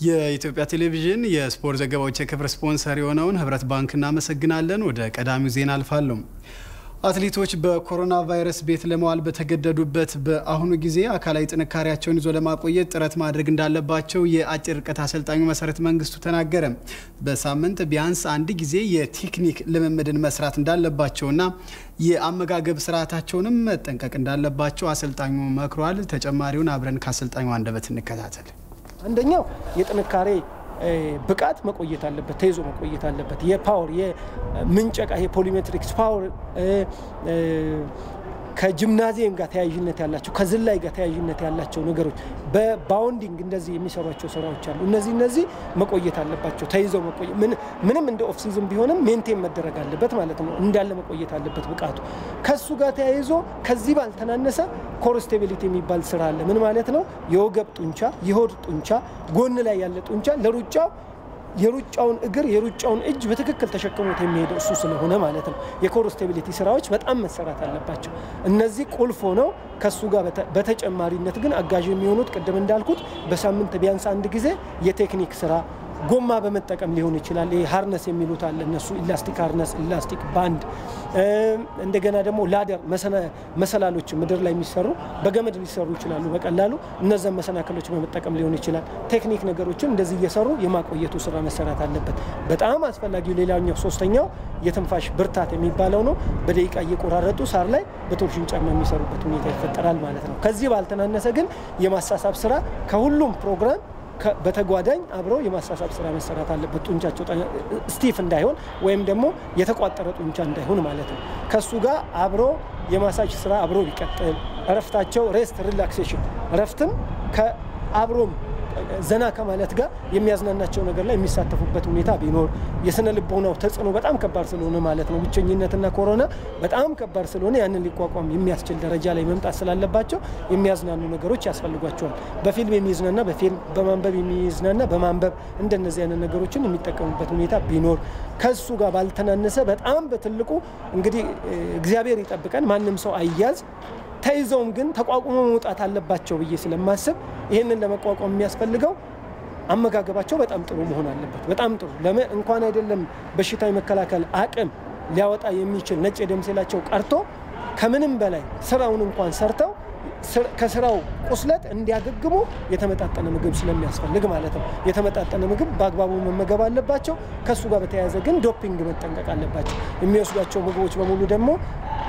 የኢትዮጵያ ቴሌቪዥን የስፖርት ዘገባዎች የክብር ስፖንሰር የሆነውን ህብረት ባንክ እናመሰግናለን። ወደ ቀዳሚው ዜና አልፋለሁ። አትሌቶች በኮሮና ቫይረስ ቤት ለመዋል በተገደዱበት በአሁኑ ጊዜ አካላዊ ጥንካሬያቸውን ይዞ ለማቆየት ጥረት ማድረግ እንዳለባቸው የአጭር ርቀት አሰልጣኙ መሰረት መንግስቱ ተናገረ። በሳምንት ቢያንስ አንድ ጊዜ የቴክኒክ ልምምድን መስራት እንዳለባቸውና የአመጋገብ ስርዓታቸውንም መጠንቀቅ እንዳለባቸው አሰልጣኙ መክሯል። ተጨማሪውን አብረን ከአሰልጣኙ አንደበት እንከታተል። አንደኛው የጥንካሬ ብቃት መቆየት አለበት፣ ተይዞ መቆየት አለበት። የ power የምንጨቃ የ plyometrics power ከጂምናዚየም ጋር ተያያዥነት ያላቸው ከዝላይ ጋር ተያያዥነት ያላቸው ነገሮች በ bounding እንደዚህ የሚሰሯቸው ስራዎች አሉ። እነዚህ እነዚህ መቆየት አለባቸው፣ ተይዘው መቆየት ምንም እንደ off season ቢሆንም maintain መደረግ አለበት ማለት ነው። እንዳለ መቆየት አለበት ብቃቱ። ከሱ ጋር ተያይዞ ከዚህ ባልተናነሰ core stability የሚባል ስራ አለ። ምን ማለት ነው? የወገብ ጡንቻ፣ የሆድ ጡንቻ፣ ጎን ላይ ያለ ጡንቻ ለሩጫው የሩጫውን እግር የሩጫውን እጅ በትክክል ተሸክሞት የሚሄደው እሱ ስለሆነ ማለት ነው። የ core stability ስራዎች በጣም መሰራት አለባቸው። እነዚህ ቁልፍ ሆነው ከሱ ጋር በተጨማሪነት ግን አጋዥ የሚሆኑት ቅድም እንዳልኩት በሳምንት ቢያንስ አንድ ጊዜ የቴክኒክ ስራ ጎማ በመጠቀም ሊሆን ይችላል። ይሄ harness የሚሉት አለ እነሱ elastic harness፣ elastic band፣ እንደገና ደግሞ ላደር መሰላሎች ምድር ላይ የሚሰሩ በገመድ ሊሰሩ ይችላሉ በቀላሉ እነዚያን መሰናክሎች በመጠቀም ሊሆን ይችላል። ቴክኒክ ነገሮችን እንደዚህ እየሰሩ የማቆየቱ ስራ መሰራት አለበት። በጣም አስፈላጊው ሌላኛው ሶስተኛው የትንፋሽ ብርታት የሚባለው ነው። በደቂቃ እየቆራረጡ ሳር ላይ በቶርሽን ጫማ የሚሰሩበት ሁኔታ ይፈጠራል ማለት ነው። ከዚህ ባልተናነሰ ግን የማሳሳብ ስራ ከሁሉም ፕሮግራም በተጓዳኝ አብረው የማሳሳብ ስራ መሰራት አለበት። ጡንቻቸው stiff እንዳይሆን ወይም ደግሞ የተቋጠረ ጡንቻ እንዳይሆን ማለት ነው። ከሱ ጋር አብሮ የማሳጅ ስራ አብሮ ቢቀጥል፣ እረፍታቸው rest relaxation እረፍትም ከአብሮም ዘና ከማለት ጋር የሚያዝናናቸው ነገር ላይ የሚሳተፉበት ሁኔታ ቢኖር የስነ ልቦናው ተጽዕኖ በጣም ከባድ ስለሆነ ማለት ነው። ብቸኝነትና ኮሮና በጣም ከባድ ስለሆነ ያንን ሊቋቋም የሚያስችል ደረጃ ላይ መምጣት ስላለባቸው የሚያዝናኑ ነገሮች ያስፈልጓቸዋል። በፊልም የሚዝናና በፊልም በማንበብ የሚዝናና በማንበብ እንደነዚህ አይነት ነገሮችን የሚጠቀሙበት ሁኔታ ቢኖር ከሱ ጋር ባልተናነሰ በጣም በትልቁ እንግዲህ እግዚአብሔር ይጠብቀን፣ ማንም ሰው አይያዝ ተይዘውም ግን ተቋቁሞ መውጣት አለባቸው ብዬ ስለማስብ ይህንን ለመቋቋም የሚያስፈልገው አመጋገባቸው በጣም ጥሩ መሆን አለበት። በጣም ጥሩ ለምን እንኳን አይደለም በሽታ የመከላከል አቅም ሊያወጣ የሚችል ነጭ የደም ሴላቸው ቀርቶ ከምንም በላይ ስራውን እንኳን ሰርተው ከስራው ቁስለት እንዲያገግሙ የተመጣጠነ ምግብ ስለሚያስፈልግ ማለት ነው። የተመጣጠነ ምግብ በአግባቡ መመገብ አለባቸው። ከእሱ ጋር በተያያዘ ግን ዶፒንግ መጠንቀቅ አለባቸው። የሚወስዷቸው ምግቦች በሙሉ ደግሞ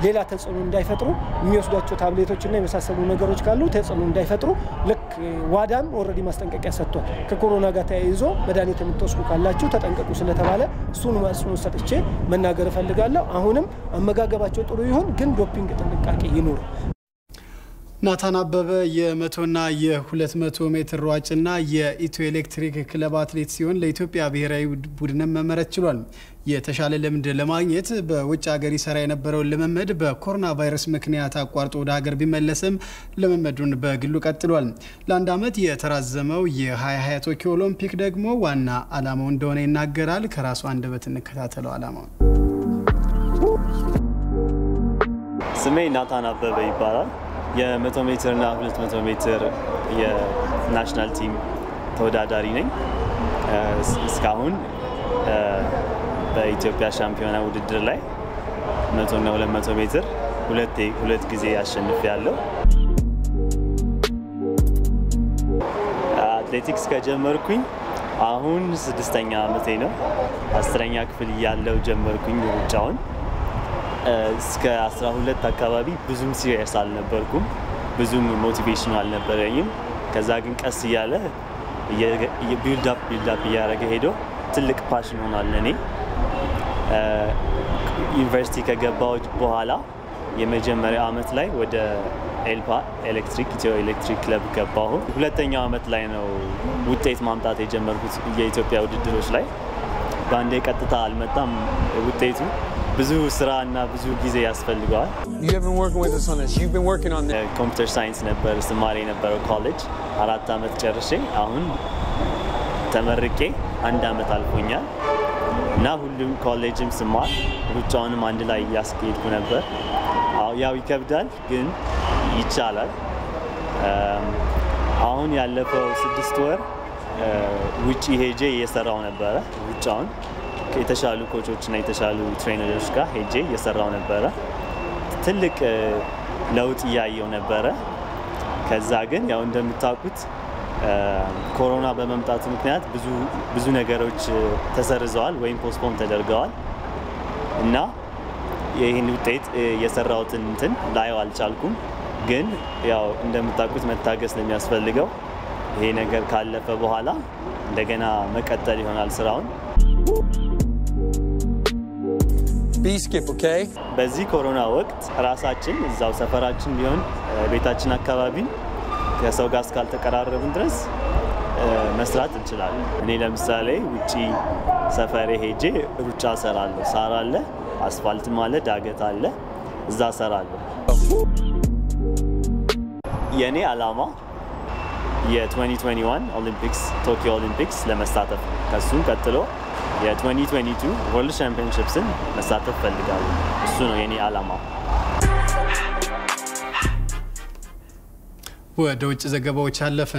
ሌላ ተጽዕኖ እንዳይፈጥሩ የሚወስዷቸው tabletኦችና የመሳሰሉ ነገሮች ካሉ ተጽዕኖ እንዳይፈጥሩ ልክ ዋዳም already ማስጠንቀቂያ ሰጥቷል። ከኮሮና ጋር ተያይዞ መድኃኒት የምትወስዱ ካላችሁ ተጠንቀቁ ስለተባለ እሱን አጽንኦት ሰጥቼ መናገር እፈልጋለሁ። አሁንም አመጋገባቸው ጥሩ ይሁን፣ ግን ዶፒንግ ጥንቃቄ ይኑር። ናታን አበበ የመቶና የሁለት መቶ ሜትር ሯጭና የኢትዮ ኤሌክትሪክ ክለብ አትሌት ሲሆን ለኢትዮጵያ ብሔራዊ ቡድንም መመረት ችሏል። የተሻለ ልምድ ለማግኘት በውጭ ሀገር ይሰራ የነበረውን ልምምድ በኮሮና ቫይረስ ምክንያት አቋርጦ ወደ ሀገር ቢመለስም ልምምዱን በግሉ ቀጥሏል። ለአንድ ዓመት የተራዘመው የ2020 ቶኪዮ ኦሎምፒክ ደግሞ ዋና ዓላማው እንደሆነ ይናገራል። ከራሱ አንደበት እንከታተለው ዓላማውን። ስሜ ናታን አበበ ይባላል። የ100 ሜትር እና 200 ሜትር የ national team ተወዳዳሪ ነኝ። እስካሁን በኢትዮጵያ ሻምፒዮና ውድድር ላይ 100 እና 200 ሜትር ሁለቴ ሁለት ጊዜ አሸንፌያለው አትሌቲክስ ከጀመርኩኝ አሁን ስድስተኛ ዓመቴ ነው። አስረኛ ክፍል እያለው ጀመርኩኝ ሩጫውን እስከ 12 አካባቢ ብዙም serious አልነበርኩም። ብዙም motivationኡ አልነበረኝም። ከዛ ግን ቀስ እያለ build up build up እያደረገ ሄዶ ትልቅ passion ሆኗል ለእኔ። ዩኒቨርሲቲ ከገባሁ በኋላ የመጀመሪያው ዓመት ላይ ወደ ኤልፓ ኤሌክትሪክ ኢትዮ ኤሌክትሪክ ክለብ ገባሁ። ሁለተኛው ዓመት ላይ ነው ውጤት ማምጣት የጀመርኩት የኢትዮጵያ ውድድሮች ላይ። በአንዴ ቀጥታ አልመጣም ውጤቱ ብዙ ስራ እና ብዙ ጊዜ ያስፈልገዋል። computer science ነበር ስማር የነበረው ኮሌጅ አራት ዓመት ጨርሼ አሁን ተመርቄ አንድ ዓመት አልፎኛል እና ሁሉም collegeም ስማር ሩጫውንም አንድ ላይ እያስኬድኩ ነበር። ያው ይከብዳል፣ ግን ይቻላል። አሁን ያለፈው ስድስት ወር ውጪ ሄጄ እየሰራው ነበረ ሩጫውን የተሻሉ ኮቾች እና የተሻሉ ትሬነሮች ጋር ሄጄ እየሰራው ነበረ። ትልቅ ለውጥ እያየው ነበረ። ከዛ ግን ያው እንደምታውቁት ኮሮና በመምጣቱ ምክንያት ብዙ ብዙ ነገሮች ተሰርዘዋል ወይም ፖስፖን ተደርገዋል እና ይህን ውጤት የሰራሁትን እንትን ላየው አልቻልኩም። ግን ያው እንደምታውቁት መታገስ ነው የሚያስፈልገው። ይሄ ነገር ካለፈ በኋላ እንደገና መቀጠል ይሆናል ስራውን።? በዚህ ኮሮና ወቅት ራሳችን እዛው ሰፈራችን ቢሆን ቤታችን አካባቢ ከሰው ጋር እስካልተቀራረብን ድረስ መስራት እንችላለን። እኔ ለምሳሌ ውጪ ሰፈሬ ሄጄ ሩጫ ሰራለሁ። ሳር አለ፣ አስፋልትም አለ፣ ዳገት አለ፣ እዛ ሰራለሁ። የእኔ ዓላማ የ2021 Olympics ቶኪዮ Olympics ለመሳተፍ ከሱም ቀጥሎ የ2022 World Championships ን መሳተፍ ፈልጋለሁ። እሱ ነው የኔ ዓላማ። ወደ ውጭ ዘገባዎች አለፍን።